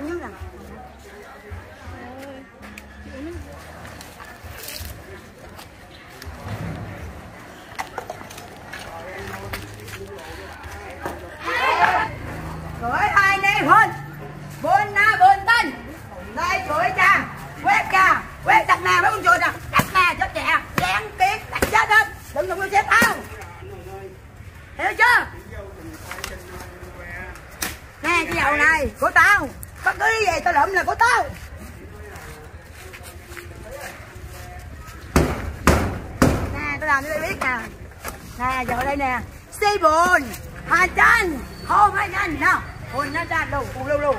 Uống nước nè. Rồi ai hôn. Na bôn tân. Đây chuỗi cha. Quét cha. Quét đặt nè mấy con chuột à. nè. Đặt nè cho trẻ. Lén tiếng đặt chết hết. Đừng đừng vô chết tao. Hiểu chưa? Nè cái dầu này của tao này tao lụm là của tao. Nè tao làm cho mày biết nè. Nè giờ đây nè. Xi bùn. Hà chân. Hôn hai nhanh nè Hôn nó ra lù. Lù lù lù.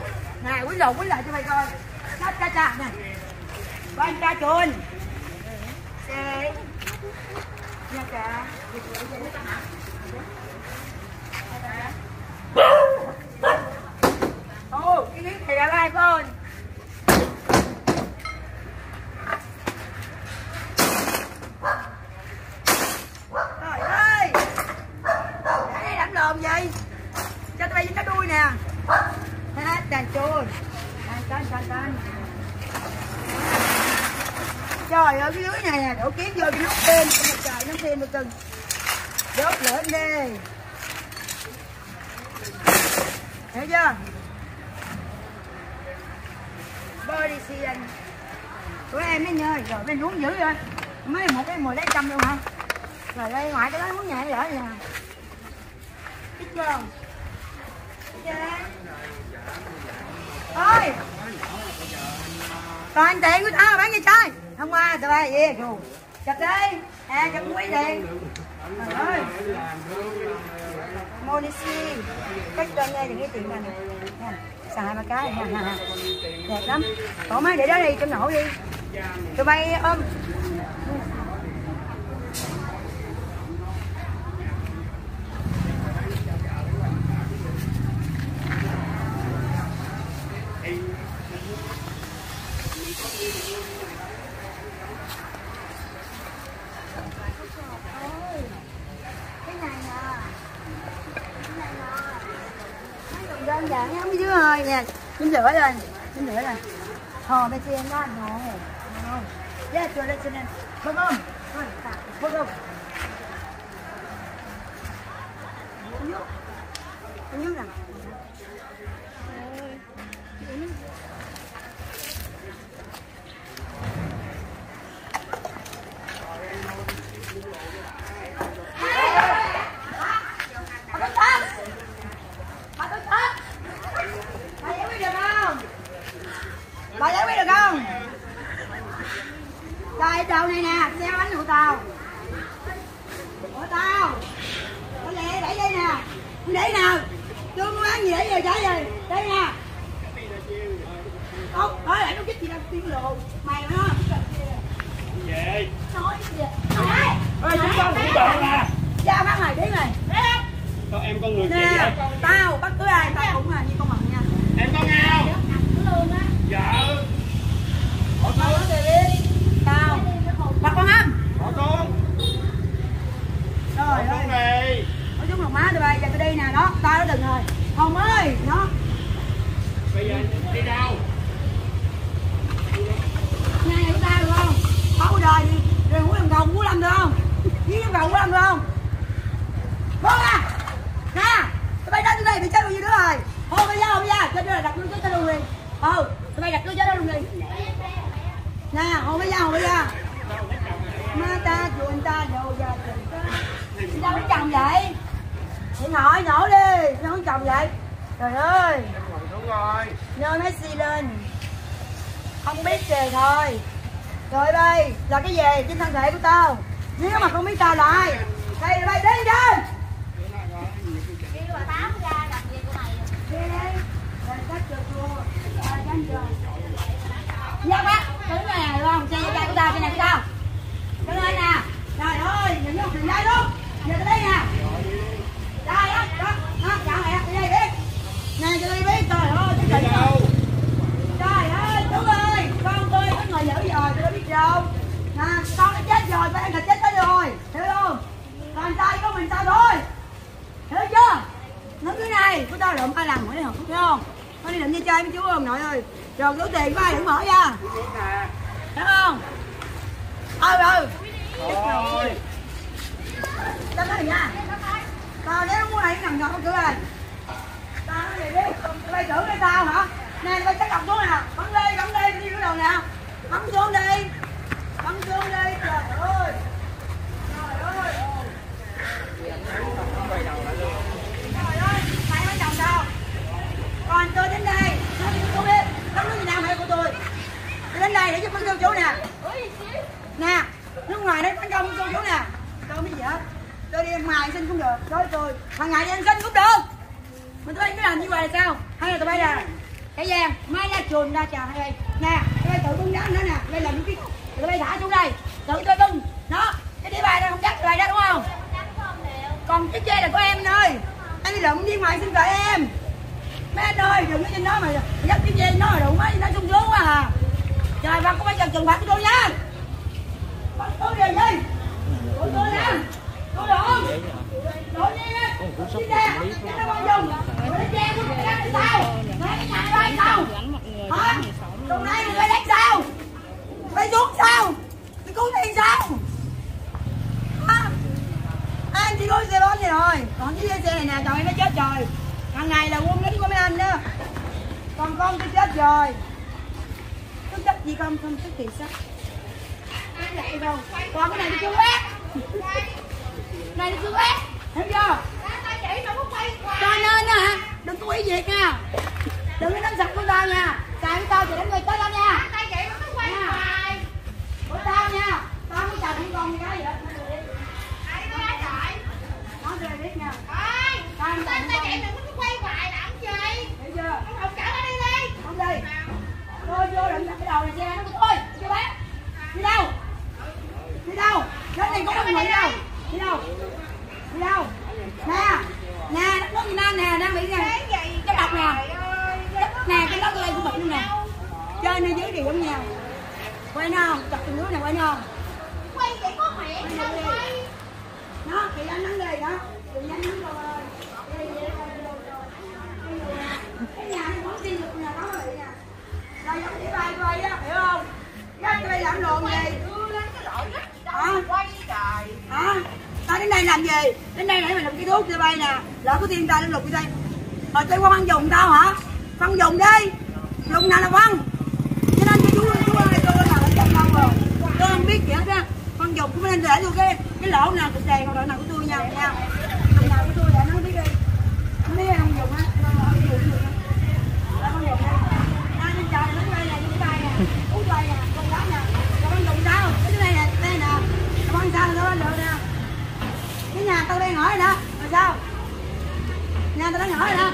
Nè quý lù quý lại cho mày coi. cha cha cha nè. Con cha chuồn. xe Nha cha. Ồ, cái miếng này. Trời ơi. Để đây làm gì? Cho tụi bay cái đuôi nè. Hết đàn chuồn. Đàn. Trời ơi, cái dưới này nè, đổ kiếm vô cho nó thêm, trời nó thêm một từng Đốt lửa đi. Hiểu chưa? Body season. Tụi em mới nhơi, rồi bên uống dữ rồi. Mấy một cái mùi lấy trăm luôn hả? Rồi đây ngoại cái đó muốn nhảy lỡ nè. Biết chưa? Biết chưa? Toàn tiền của tao bán gì trai? Hôm qua tụi bay gì dù Chụp đi. À chụp quý tiền, Trời ơi. Monisi. Cách cho nghe những cái chuyện này nè. Xài ba cái, ha ha. Đẹp lắm. Bỏ máy để đó đi, cho nổi đi. Tụi bay ôm. Cái này nè. Cái này nè. Mấy đồng đơn giản lắm chứ ơi nè. Chím lửa lên. Chím lửa lên. hò bên trên đó. No. No. Yeah, cho lên cho lên. Không? Không? Nước. Nước. Bà Tuấn Thắng! Bà Tuấn Thắng! Bà giải quyết được không? Bà giải quyết được không? Đây đầu này nè, xe bánh của tao. Của tao. Có lẹ đẩy đây nè. Không để nào. Tôi muốn ăn gì để giờ trả gì. Đây nè. Không, nói lại nó kích gì đâu, tiên lộ. Mày nó. Về. Nói gì? Nói. Ê, chúng con cũng bận nè. Ra tiếng này. Thấy không? Con em con người Nè, vậy? tao bất cứ ai tao cũng là như con mận nha. Em có nghe không? luôn á. Dạ. Đi. Tao. Bắt con âm. Hỏi con. Trời Hỏi ơi. này. Nói chung là má tụi bay giờ tôi đi nè đó. Tao nó đừng rồi. Hồng ơi. Nó. Bây giờ đi đâu? Nhà này của tao được không? Bao đời đi. Rồi hú làm cầu hú làm được không? Với làm cầu hú làm được không? Vâng à. Nè. Tụi bay đến từ đây bị chết bao nhiêu đứa rồi. Thôi bây giờ bây giờ. Cho đứa là đặt cho tao luôn đi. Ừ. Tụi bay đặt cho tao luôn đi. Nè. Hồi bây giờ hồi bây giờ. Ma ta chuồn ta đầu ra chuồn ta. Có chồng vậy? Điện thoại nổ đi. Đâu có chồng vậy? Trời ơi. Đúng rồi. Nhớ Messi lên Không biết về thôi rồi đây, Là cái gì? Trên thân thể của tao. Nếu mà không biết tao là ai Đây là bay đi đi. Đi bà tám ra gặp gì của mày. Đi cách Dạ bác Đứng này nè được không Xe dây của tao Xe này của tao Đứng lên nè Trời ơi Nhìn vô thằng dây luôn Nhìn tới đây nè Đây đó Đó Đó Chào mẹ Đi đây biết Nè cho tôi biết Trời ơi cái Đi gì đâu? Trời ơi, chú ơi, con tôi có người dữ rồi, tôi đã biết đâu. Nè, con đã chết rồi, phải ăn thịt chết tới rồi, hiểu không? Còn tay của mình sao thôi, hiểu chưa? Nó cái này, của tao lượm hai lần mới học, hiểu không? con đi định đi chơi với chú ông nội ơi. Rồi số tiền của ai đừng mở ra thấy không? Ừ ừ Rồi. tao nói nha. Tao nếu muốn này nằm ngọt cửa này tao nói vậy đi. Tụi tưởng cái tao hả? Nè tụi chắc cầm xuống nè bắn đi bắn đi đi cái đầu nè bắn xuống đi bắn xuống đi trời ơi trời ơi trời ơi mày mới chồng sao còn tôi đến đây nó đi xuống đi đóng nước Việt Nam hay của tôi tôi đến đây để giúp bắn chú nè nè nước ngoài đấy tấn công cô chú nè tôi không biết gì hết tôi đi ăn mài xin cũng được đối tôi hàng ngày đi ăn xin cũng được mình tôi cái làm như vậy là sao? Hay là tụi bay là cái vàng mai ra chuồn ra chờ hay đây nè, tụi bay tự tung đá nữa nè. Đây là những cái tụi bay thả xuống đây. Tự tôi tung đó, cái đĩa bài này không chắc tụi bay đó, đúng không? Còn cái chê là của em ơi. Anh đi lượm đi ngoài xin cởi em. Mấy anh ơi, đừng có trên đó mà dắt cái chê nó đụng mấy, nó sung sướng quá à. Trời, bà có phải giờ trừng phạt cho tôi nha tôi về đi tôi tôi nè tôi đổ đổ đi đi ra cái nó bao dung tôi đi ra tôi đi ra cái sao mấy cái nhà đây sao hả hôm nay người đánh sao phải xuống sao phải cứu tiền sao hả anh chỉ có xe bón vậy rồi còn cái xe này nè trời nó chết rồi hàng ngày là quân lính của mấy anh đó còn con chết rồi. Có chết gì không? Không tức thì sao ai lại đâu còn cái này thì chưa quét. Này thì chưa quét. Hiểu chưa? Cho nên hả đừng có quỷ việc nha. Đừng có đánh sạch của tao nha. Xài của tao thì đánh người tới tao nha. Của tao nha. Tao không chào không còn gì cái gì hết nói cho mày biết nha tao không chào không còn hiểu chưa không đi tôi vô định đặt cái đầu này xe nó thôi chưa bé đi đâu? Đi đâu? Cái này có người đi đâu? Đi đâu? Đi đâu? Nè nè đất việt nam nè đang bị nè. Cái độc nè nè cái đó tôi đây cũng bệnh luôn nè. trên nơi dưới đều giống nhau quay không? Chặt từng nước này quay không nó thì anh nắng đây đó. Đừng nhanh nắng đây. cái nhà này không xin được nhà đó rồi nè là giống như bài quay á hiểu không? Dắt cho đây làm lộn gì? Hả? hả? Tao đến đây làm gì? Đến đây để mày làm cái thuốc cho bay nè. Lỡ có tiền tao lên lục cho đây rồi chơi quan ăn dùng tao hả? Phân dùng đi. Dùng nào là phân? Cho nên cái chú chú ơi tôi là ở trong đâu rồi. Tôi không biết gì hết á. Phân dùng cũng nên để vô cái cái lỗ nào của tiền còn nào của tôi nha nha. Đồng nào của tôi để nó biết đi. Không biết không dùng á không dùng dùng á Để phân dùng đi à, trên trời nó đây nè cái bay nè uống bay nè con gái nè rồi phân dùng sao cái này nè đây nè phân được nè. Cái nhà tao đang hỏi nè rồi sao? Nhà tao đang hỏi nè.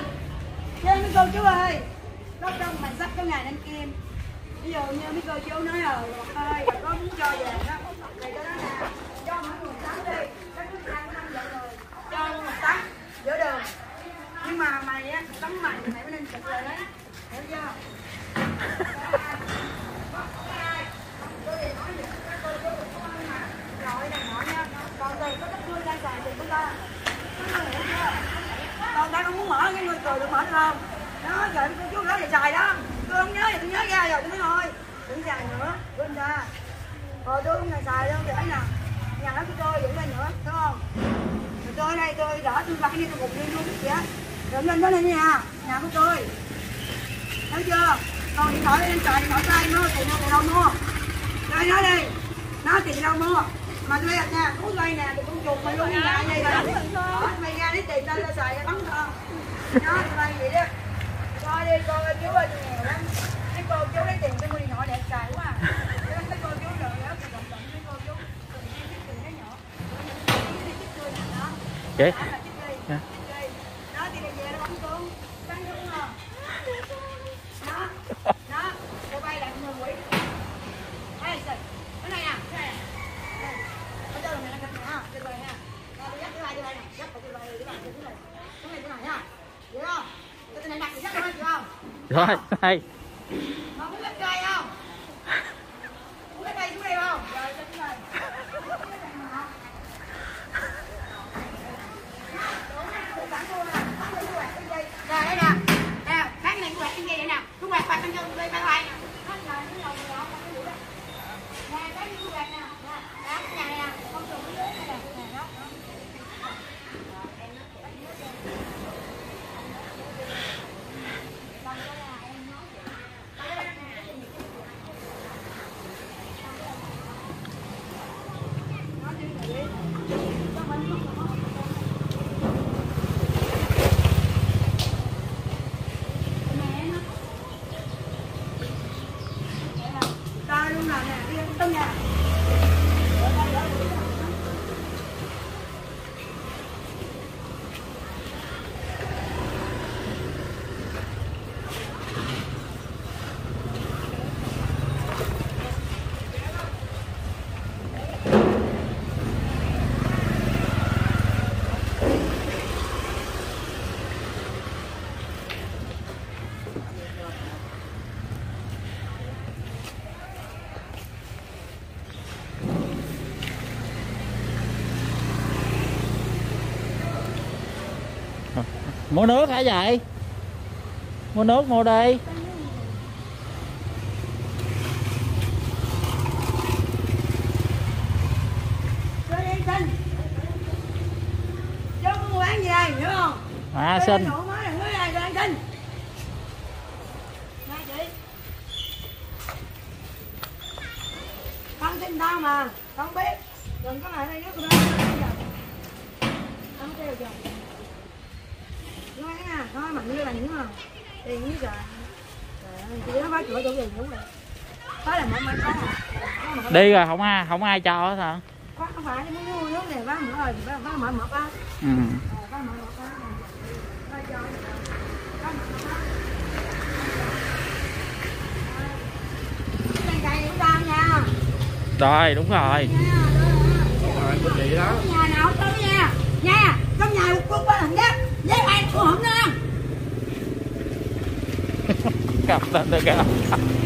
Chơi mấy cô chú ơi. Có trong mày sắp có ngày lên kim. Ví dụ như mấy cô chú nói rồi ờ, ơi có muốn cho về đó. Thì cho nó nè, cho mỗi người tắm đi. Các nước ăn năm vậy rồi. Cho một tắm giữa đường. Nhưng mà mày á, tấm mày mày mới nên trực lại đấy hiểu chưa rồi này nọ nha còn tiền có đất nuôi đang xài tiền của ta còn ta không muốn mở cái người cười được mở được không đó trời cô chú nói về xài đó tôi không nhớ thì tôi nhớ ra rồi tôi nói thôi đừng xài nữa quên ra rồi tôi không ngày xài đâu để nè nhà đó của tôi vẫn lên nữa đúng không rồi tôi ở đây tôi tôi vặt đi tôi gục đi luôn vậy á rồi lên đó lên nha nhà của tôi. Thấy chưa? Còn điện thoại lên trời điện thoại tay nó tiền đâu đâu mua? Đây nói đi. Nó tiền đâu mua? Mà tôi đặt nha cú quay nè tôi cũng chuột mày luôn nhà đây rồi đó mày ra lấy tiền tao ra xài ra bắn con tụi bay vậy đó. Coi đi coi chú ơi tôi nghèo lắm. Cái cô chú lấy tiền cho mua điện thoại đẹp xài quá à. Cái cái cô chú rồi đó tôi động động cái cô chú. Tôi đi cái tiền cái nhỏ đi chiếc cười nè đó Chị, đó là chiếc ly Dạ. chiếc ly đó thì là về nó bắn con bắn đúng không đó đó cô bay lại người quỷ Ê, trời, cái này nè, cái này nè. Ở đây là này là ha, cái này ha. Rồi tôi dắt cái này cái này nè, dắt vào cái này cái này cái này. Cái này cái này ha. Được không? Cái này đặt thì dắt ra được không? Rồi, đây. Bây giờ. Mua nước hả vậy? Mua nước mua đi. À xin Con xin tao mà, con biết. Đừng có lại đây nước của nó kêu chồng Nha, nói mạnh như là những mà như chị nó cửa chỗ gì đúng rồi Phá là một à có đi rồi không ai không ai cho hết hả? Quá không phải muốn mua nước này bác mở rồi thì bác bác mở mở bác ừ. Ờ, mở mở cho. Rồi đúng rồi. Nha rồi của chị đó. Nhà nào nha. Nha trong nhà một con ba thằng giác với ai cũng hổm nữa gặp tên được kìa Nói